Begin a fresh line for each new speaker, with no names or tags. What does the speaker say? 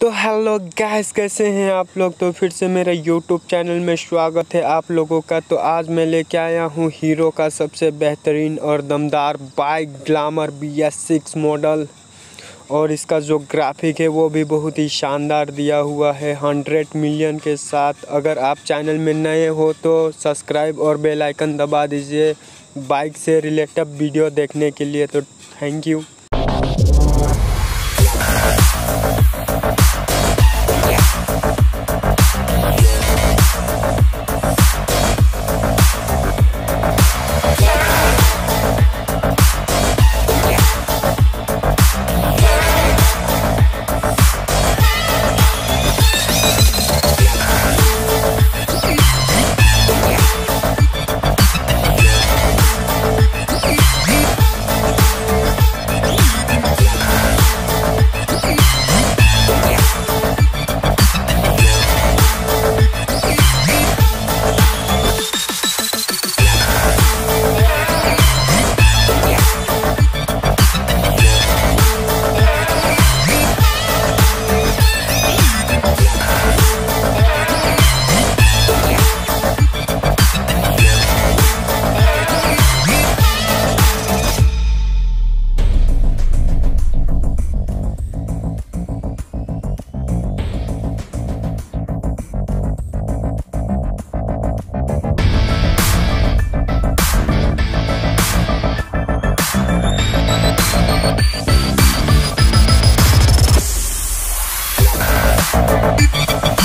तो hello guys कैसे हैं आप लोग? तो फिर से मेरे यूट्यूब चैनल में स्वागत है आप लोगों का। तो आज मैं लेके आया हूँ हीरो का सबसे बेहतरीन और दमदार bike Glamour B S six model और इसका जो ग्राफिक है, वो भी बहुत ही शानदार दिया हुआ है हंड्रेड मिलियन के साथ। अगर आप चैनल में नए हो तो सब्सक्राइब और बेल आइकन दबा दीजिए। बाइक से रिलेटेड वीडियो देखने के लिए तो थैंक यू Música